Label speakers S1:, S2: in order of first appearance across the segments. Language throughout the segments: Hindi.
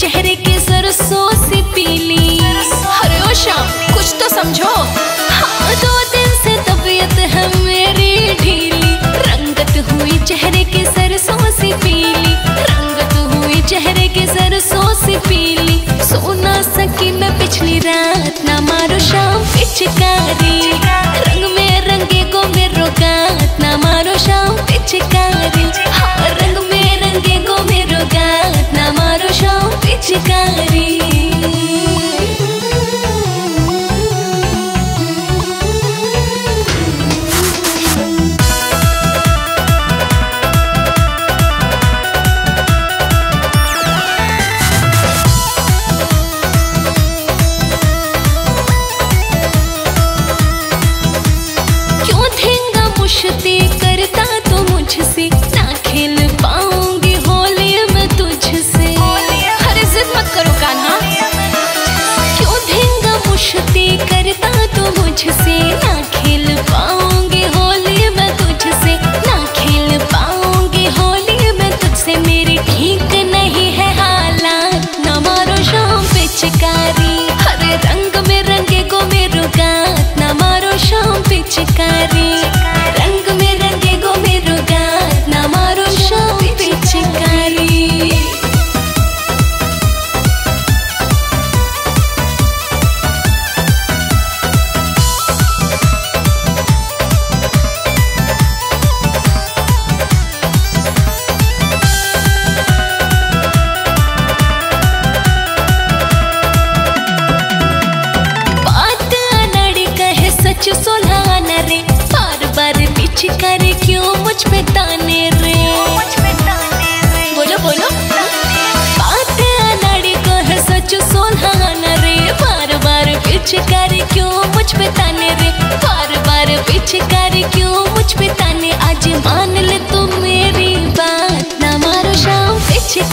S1: चेहरे के सरसों से पीली। हरे ओ श्याम, कुछ तो समझो। हाँ दो दिन से तबीयत है मेरी ढीली। रंगत हुई चेहरे के सरसों से पीली। रंगत हुई चेहरे के सरसों से पीली। सोना सकी मैं पिछली रात ना मारो शाम पिचकारी। रंग में रंगे को मेरो गात ना मारो शाम पिचकारी।
S2: शाम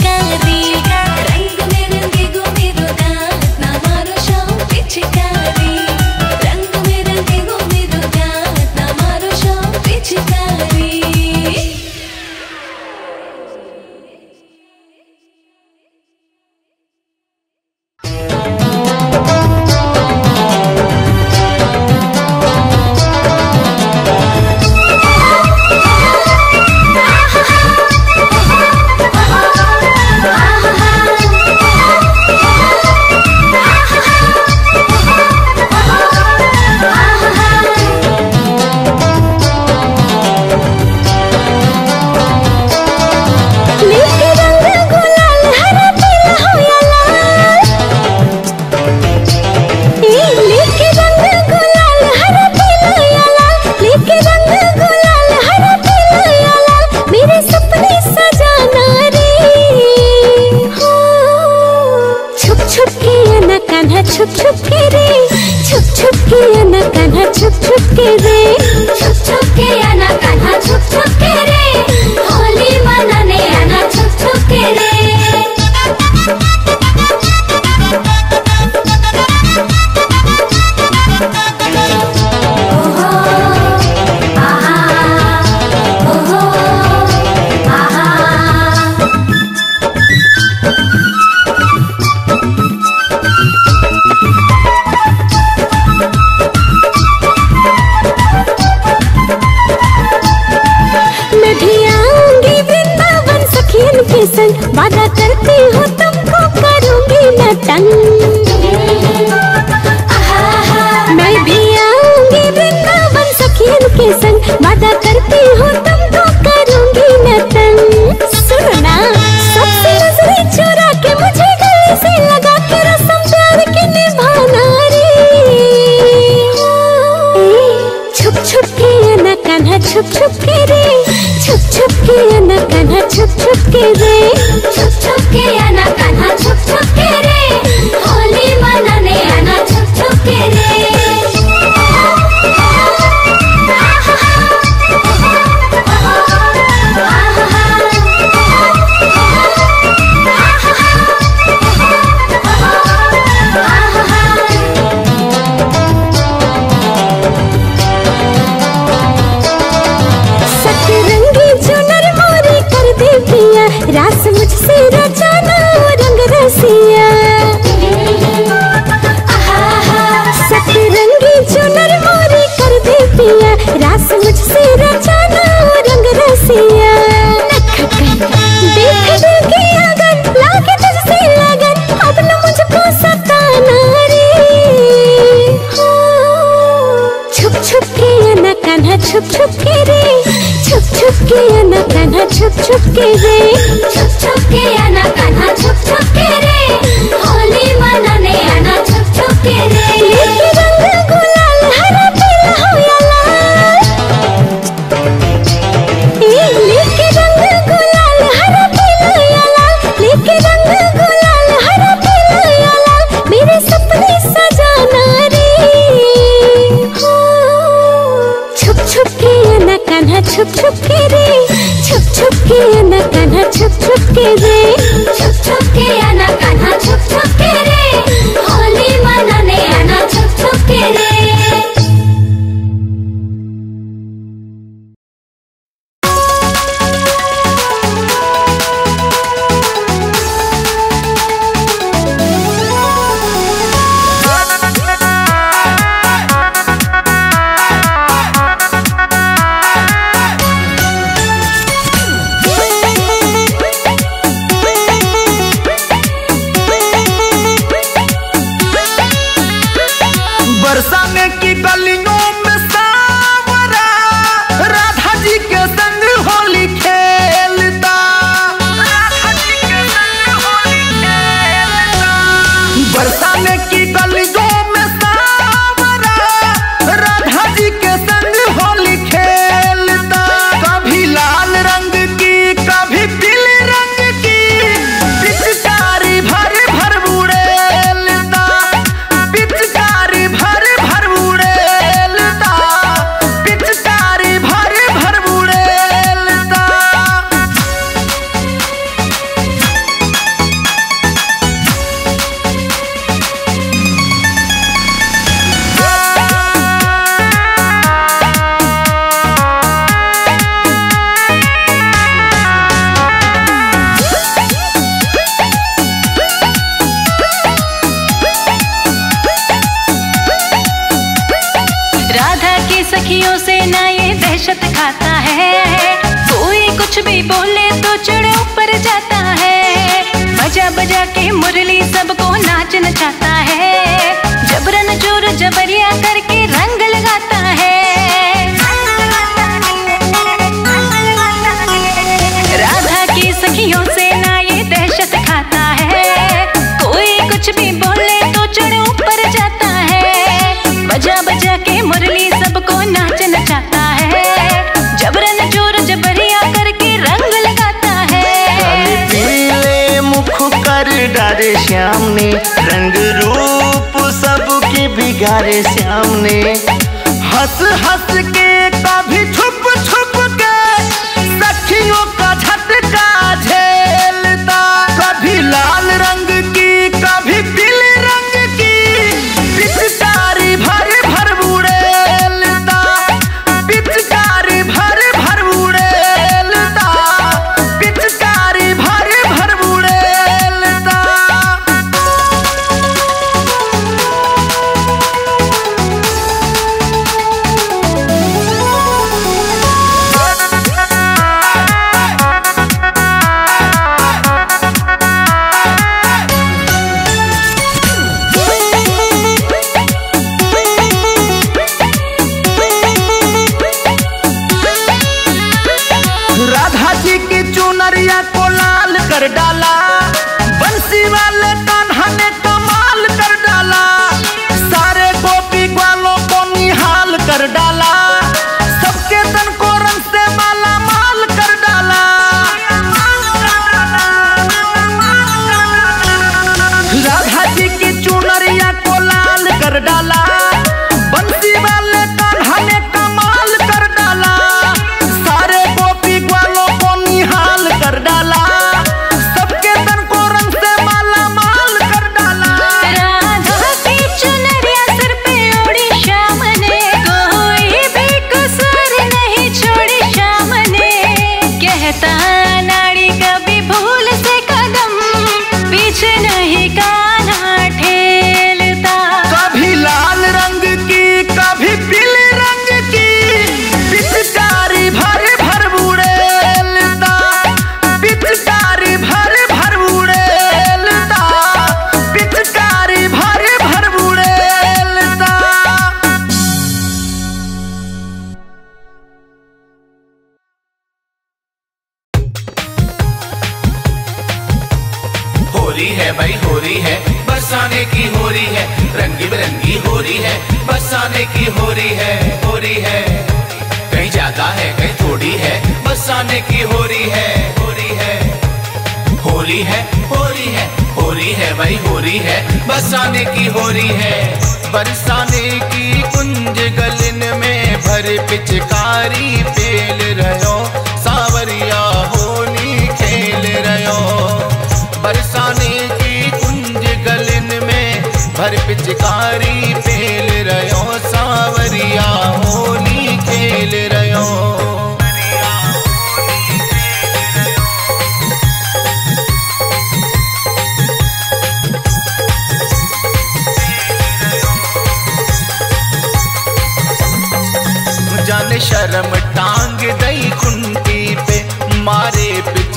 S2: शाम Is it?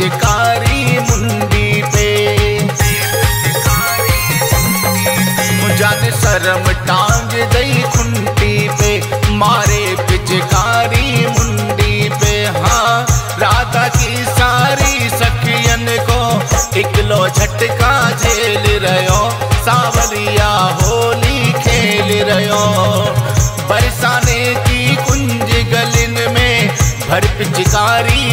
S2: मारे
S3: पिचकारी मुंडी पे। जाने शर्म टांग दई खुंटी पे। मारे पिचकारी मुंडी पे। हाँ राधा की सारी सखियन को इकलो झटका झेल रहो सावरिया होली खेल रहो बरसाने की कुंज गलिन में भर पिचकारी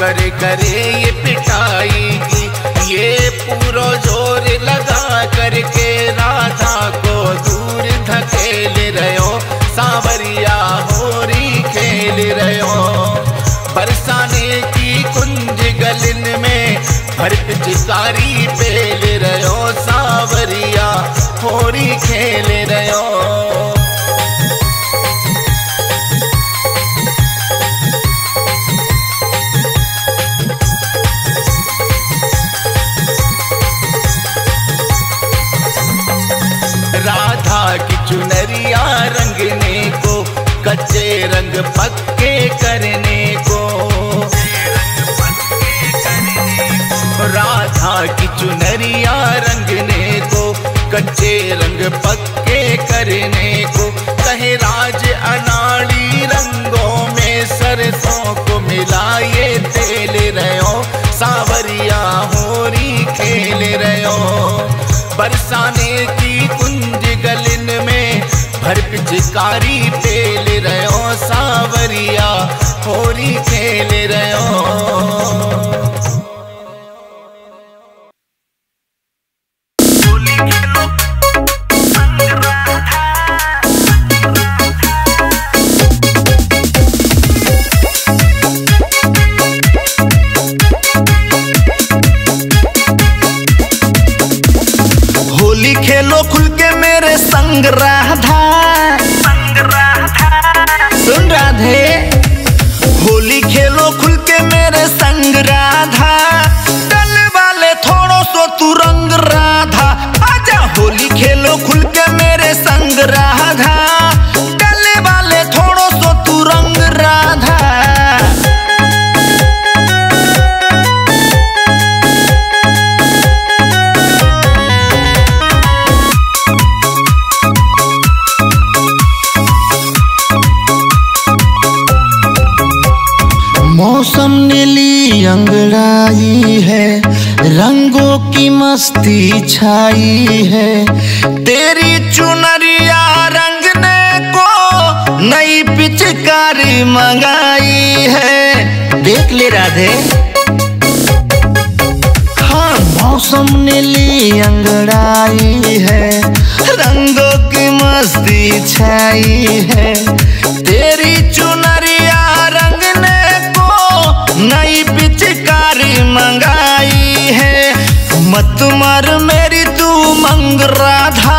S3: ना फ़िक्र करे ये पिटाई की। ये पूरा ज़ोर लगा करके राधा को दूर धकेल रहो सावरिया होरी खेल रहो बरसाने की कुंज गलिन में भर पिचकारी पेल रहो सावरिया होरी खेल रहो कच्चे रंग पक्के करने को कहे, राज अनाड़ी रंगों में सरसों को मिलाए तेल रहो, सावरिया होरी खेल रहो। बरसाने की कुंज गलिन में भर पिचकारी तेल रहो, सावरिया होरी खेल रहो।
S4: के राधा संग राधा। सुन राधे। होली खेलो खुल के मेरे संग राधा। कल वाले थोड़ो सो तुरंग राधा। आजा होली खेलो खुल के मेरे संग राधा। नीली है, रंगों की मस्ती छाई है। तेरी चुनरिया रंगने को नई पिचकारी मंगाई है। देख ले राधे। हाँ मौसम ने ली अंगड़ाई है, रंगों की मस्ती छाई है। तेरी चुनरिया मंगाई है। मत मर मेरी, तू मंग राधा।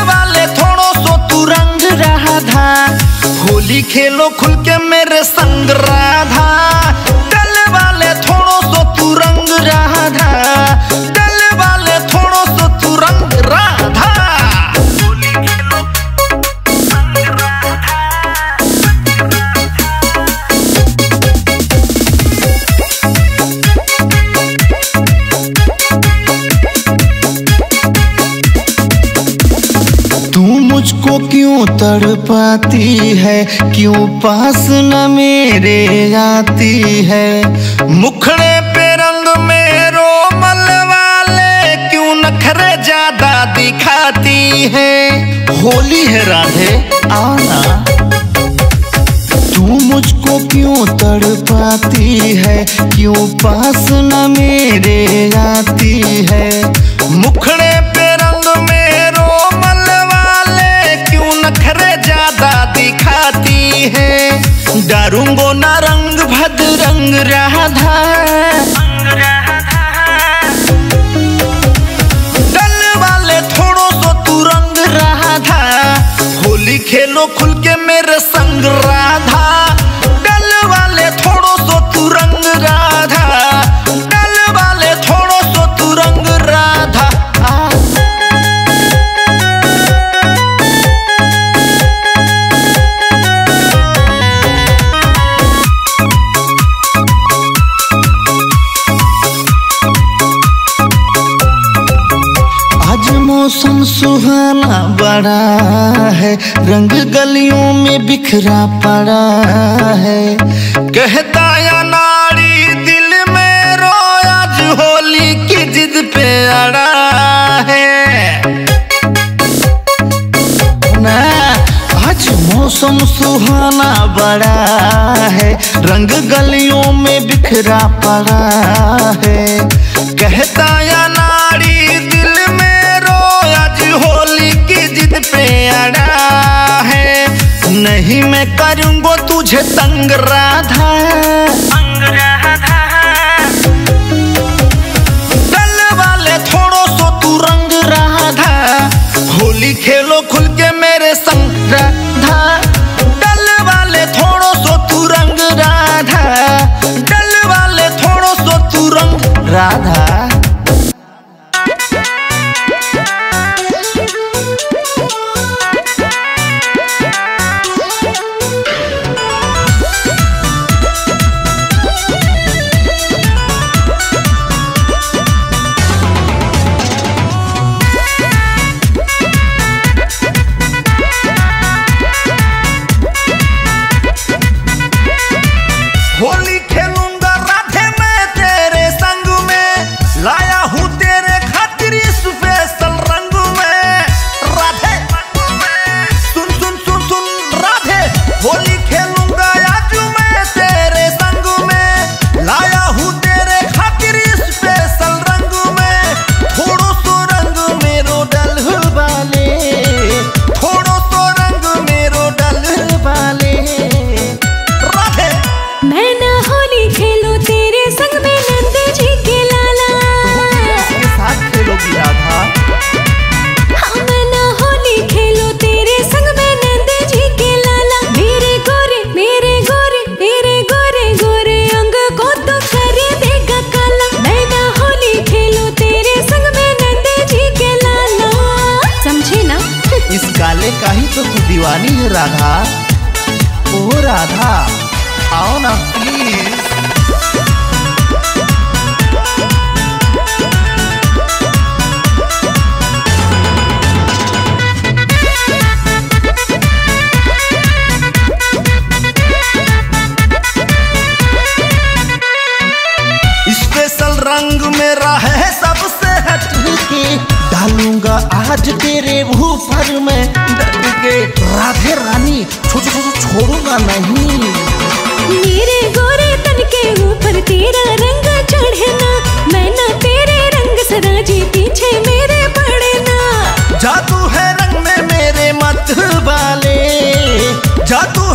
S4: वाले थोड़ो सो तू रंग राधा। होली खेलो खुल के मेरे संग राधा।
S3: तड़पाती है, क्यों पास न मेरे आती है? मुखड़े पे रंग में रोमल वाले क्यों नखरे ज़्यादा दिखाती है? होली है राधे, आना। तू मुझको क्यों तड़पाती है, क्यों पास न मेरे आती है? मुखड़े डारूंगो ना रंग भद रंग राधा। डल वाले थोड़ो सो तू रंग राधा। होली खेलो खुल के मेरे संग राधा। बड़ा है, रंग गलियों में बिखरा पड़ा है। कहता या नारी, दिल में रो आज होली की जिद पे अड़ा है। आज मौसम सुहाना बड़ा है, रंग गलियों में बिखरा पड़ा है। कहता या नारी पे अड़ा है। नहीं मैं करूंगो तुझे तंग राधा। आज तेरे ऊपर में डट के राधे रानी छो छो छो छोड़ूँगा नहीं।
S2: मेरे गोरे तन के ऊपर तेरा रंग चढ़ना मैं ना तेरे रंग सराजी पीछे मेरे पड़ना।
S3: जादू है रंग में मेरे मत वाले जादू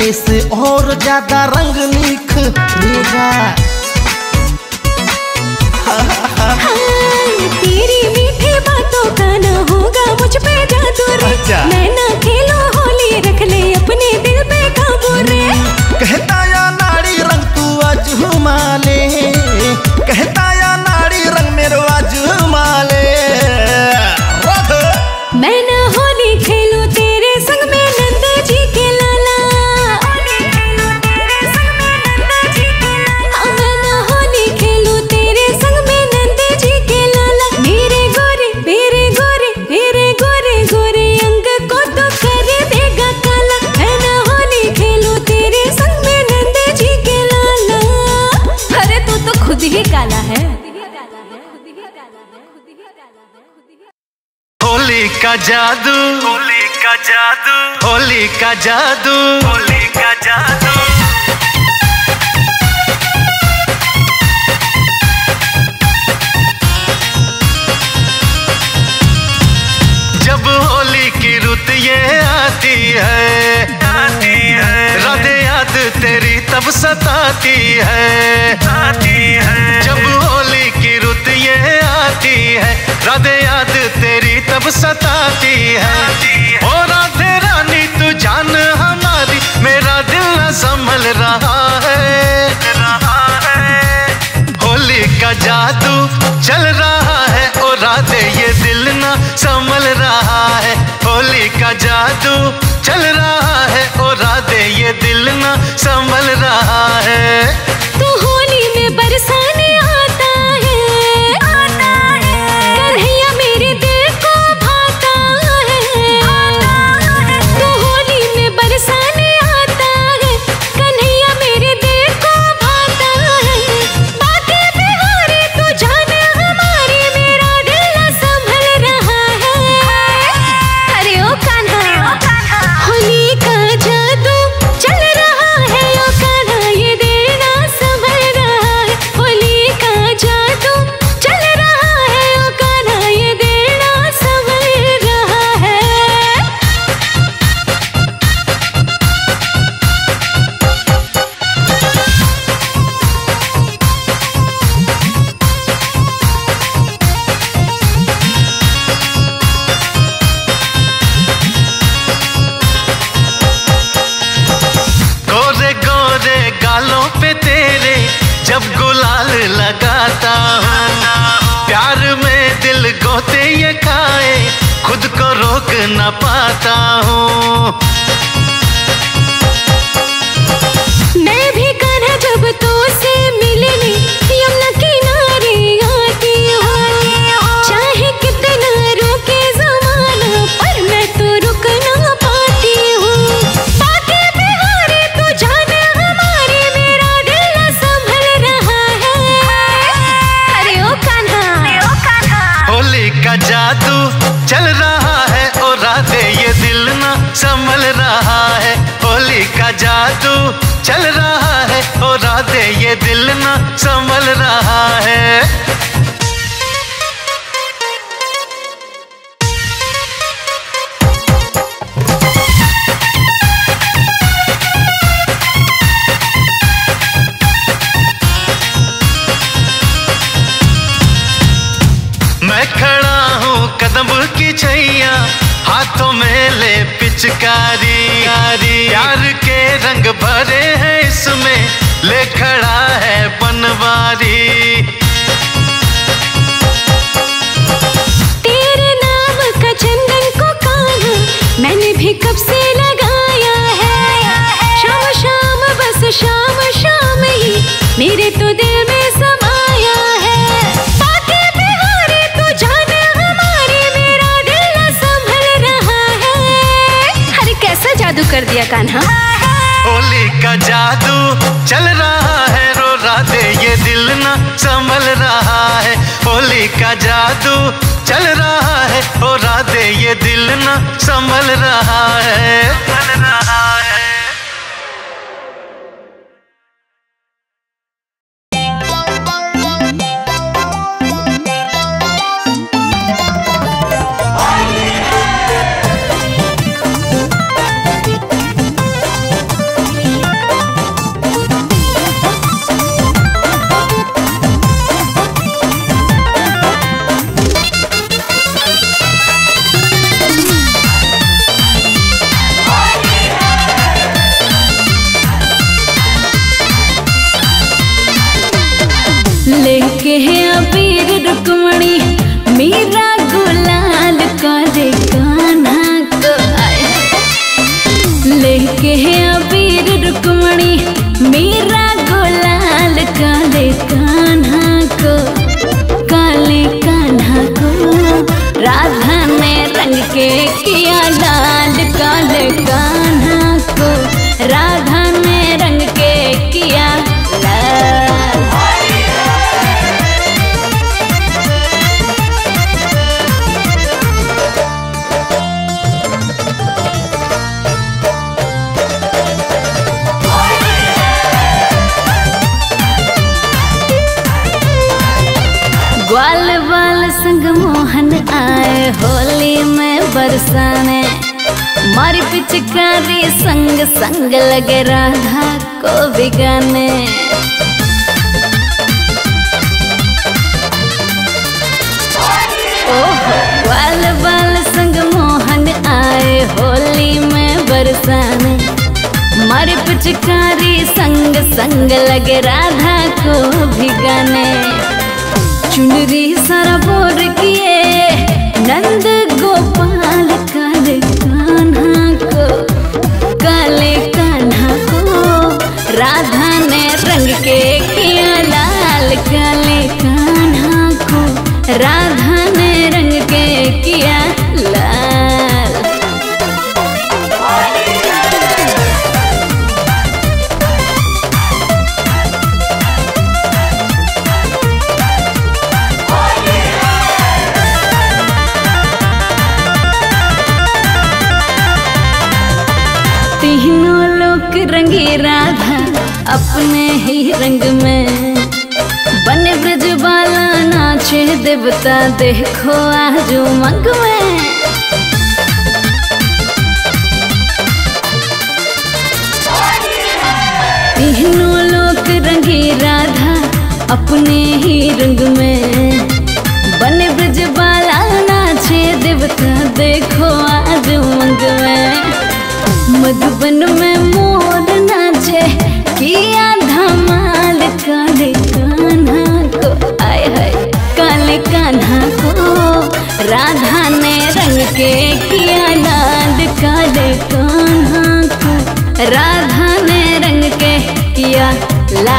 S3: पहले से और ज़्यादा रंग लिख
S1: देगा तेरी मीठी बातों का ना होगा मुझ पे जादू
S3: अच्छा।
S1: मैं ना का
S5: जादू। होली का जादू। होली का जादू। होली का जादू। जब होली की रुत ये आती है आती है। राधे याद तेरी तब सताती है। आती है। जब होली की रुत ये आती है राधे याद सताती है। ओ राधे रानी, तू जान हमारी, मेरा दिल न संभल रहा है रहा है। होली का जादू चल रहा है, ओ राधे, ये दिल ना संभल रहा है। होली का जादू चल रहा है, ओ राधे, ये दिल ना संभल पाता हूँ।
S1: संभल रहा है।
S5: मैं खड़ा हूँ कदम की छैया हाथों में ले पिचकारी। प्यार के रंग भरे हैं इसमें ले चल रहा है, रो राधे ये दिल ना संभल रहा है। होली का जादू चल रहा है, ओ राधे ये दिल ना संभल रहा है। संभल रहा है
S2: के किया लाल काल कान्हा को राधा पिचकारी संग संग लगे राधा को बिगाने। ग्वाल बाल संग मोहन आए होली में बरसाने। मारी पिचकारी संग संग लगे राधा को भिगाने। चुनरी सारा बोर किए, नंद गोपाल काले कान्हा को को राधा ने रंग के किया लाल काले को राधा देवता देखो आज उमंग में तीनों लोग रंगी राधा अपने ही रंग में बने ब्रज बाला नाचे देवता देखो आज उमंग में मधुबन में राधा ने रंग के किया लाल काले कान्हा को राधा ने रंग के किया ला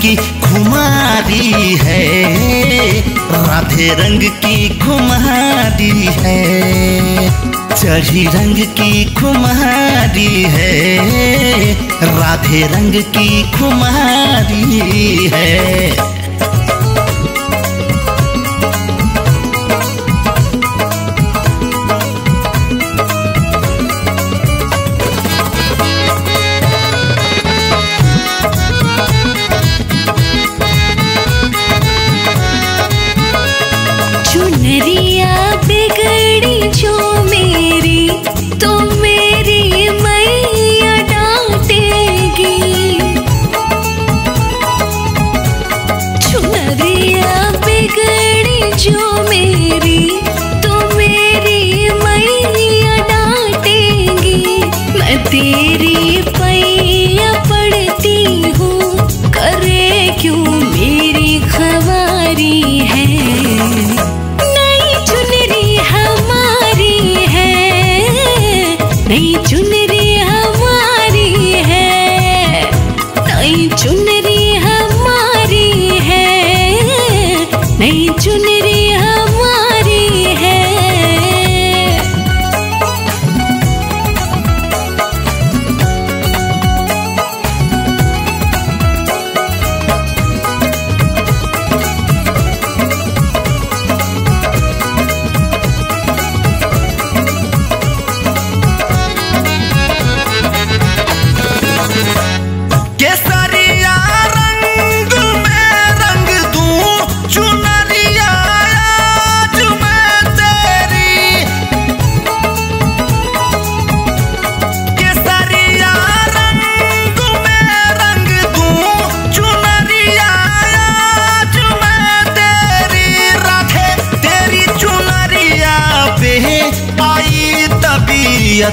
S2: की
S3: खुमारी है। राधे रंग की खुमारी है। चढ़ी रंग की खुमारी है। राधे रंग की खुमारी है।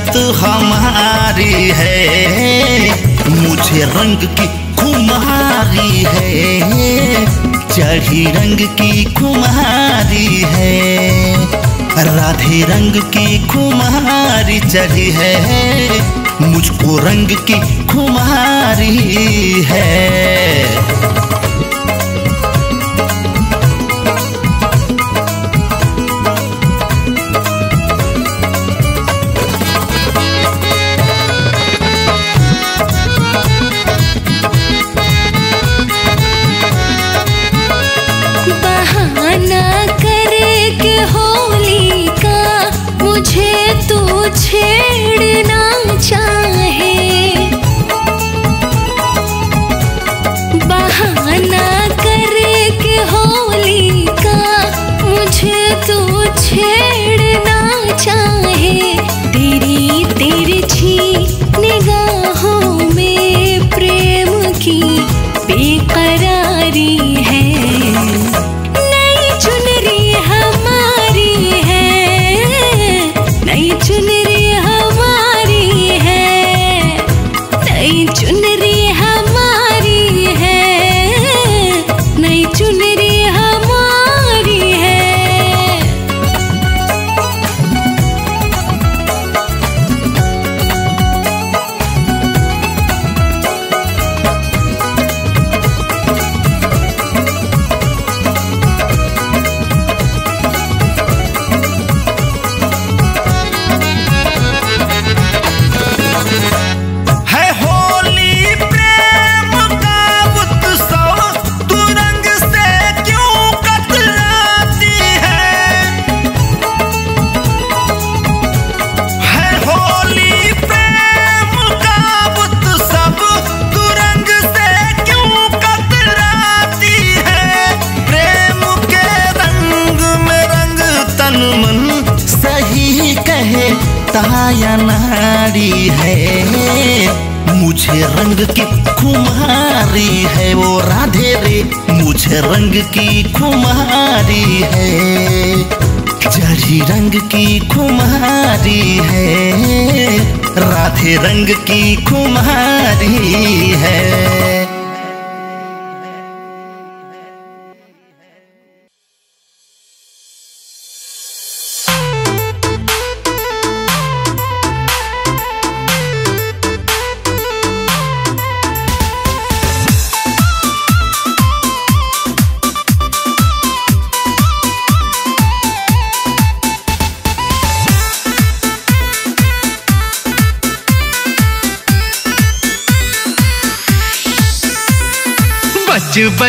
S3: तबीयत हमारी है। मुझे रंग की खुमारी है। चढ़ी रंग की खुमारी है। राधे रंग की खुमारी चढ़ी है। मुझको रंग की खुमारी है।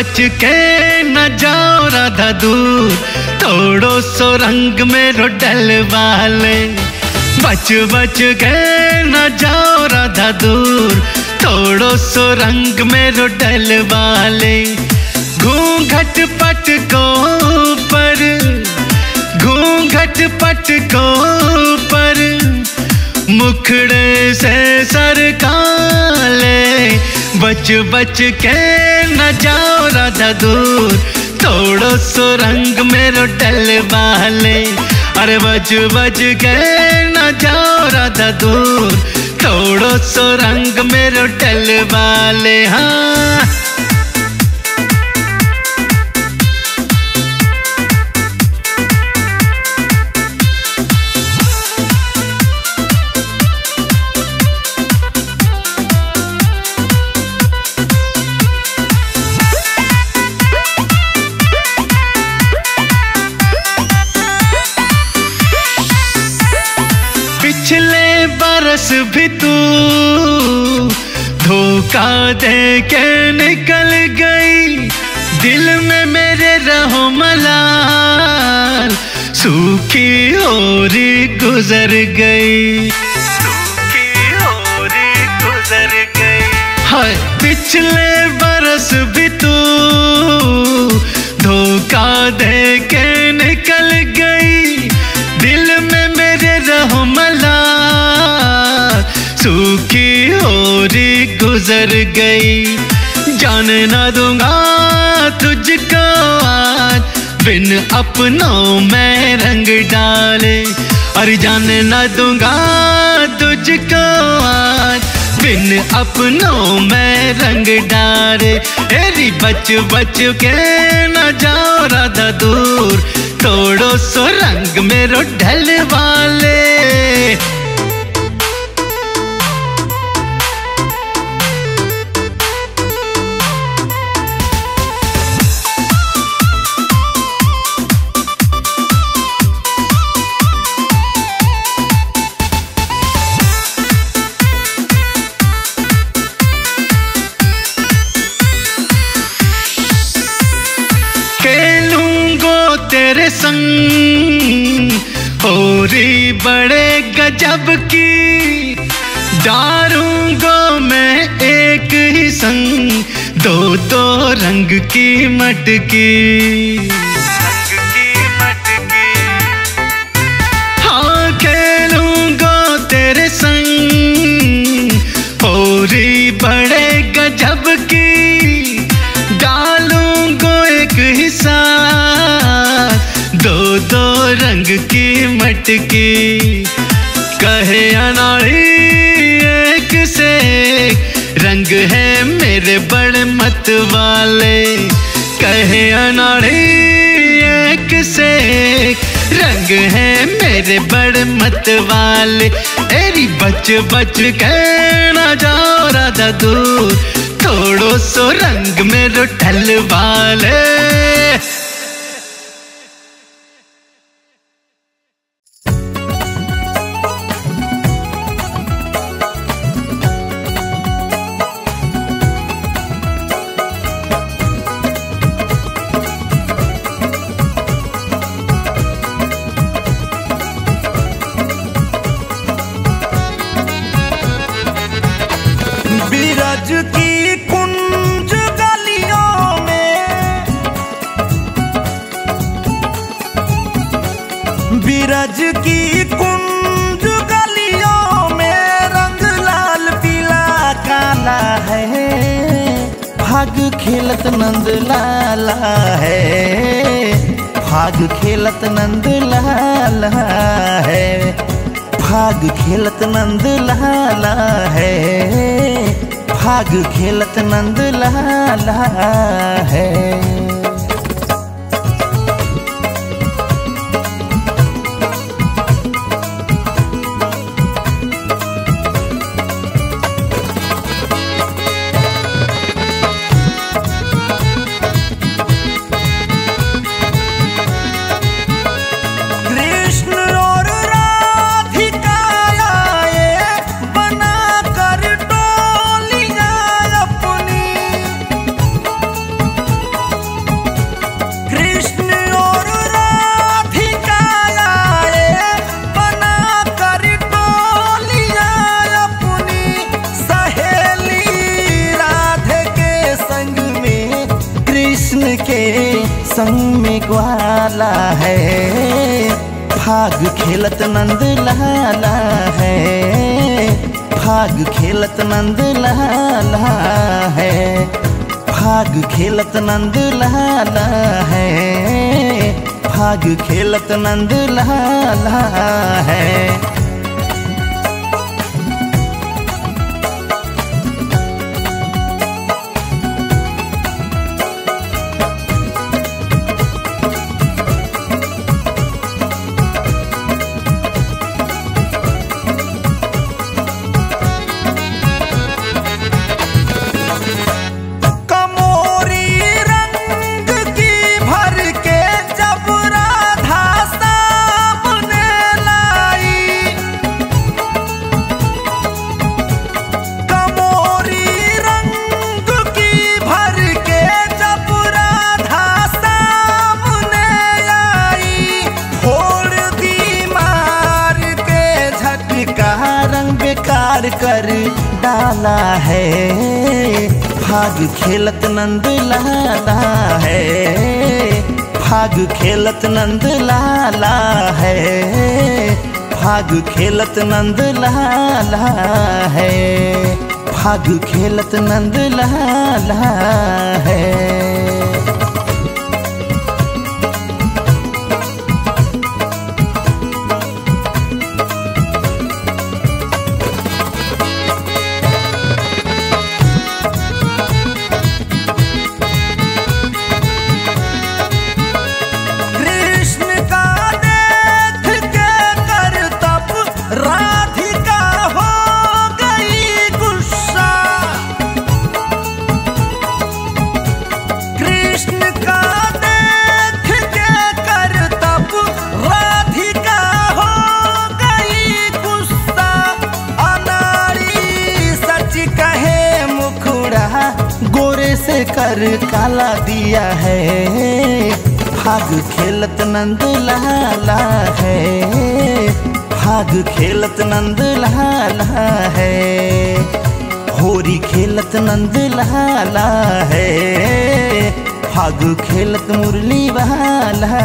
S5: बच के न जाओ राधा दूर थोड़ो सो रंग में रोडल वाले। बच बच के न जाओ राधा दूर थोड़ो सो रंग में रोडल वाले। घूंघट पट को पर घूंघट पट को पर मुखड़े से सर काले बच बच के न जाओ राधा दूर, तोड़ो सो रंग मेरो डल बाले अरे बज बज गए न जाओ राधा दूर, तोड़ो सो रंग मेरो डल वाले हाँ। बरस भी तू धोखा दे के निकल गई। दिल में मेरे रहो मलाल सूखी होरी गुजर गई। सूखी और गुजर गई। हाय पिछले गुजर गई। जाने ना दूँगा तुझको आज। बिन अपनों में रंग डाले। और जाने ना दूँगा तुझको आज। बिन अपनों में रंग डाले। तेरी बच बच के न जाओ राधा दूर। तोड़ो सो रंग मेरो ढल वाले गजब की डारूंगो मैं एक ही संग दो दो रंग की मटकी। मेरे बड़े मत वाले, कहे अनाड़ी एक से एक। रंग है मेरे बड़े मत वाले, तेरी बच बच कहना जाओ राधा दूर। थोड़ो सो रंग मेरो ढल वाले।
S3: नंद लाला है। भाग खेलत नंद लाला है। भाग खेलत नंद लाला है। संग में ग्वाला है। भाग खेलत नंद लाला है। भाग खेलत नंद लाला है। भाग खेलत नंद लाला है। भाग खेलत नंद लाला है। खेलत नंद लाला है। भाग खेलत नंद लाला है। भाग खेलत नंद लाला है। भाग खेलत नंद लाला है। कर काला दिया है। भाग खेलत नंद लाला है। भाग खेलत नंद लाला है। होरी खेलत नंद लाला है। भाग खेलत मुरली वाला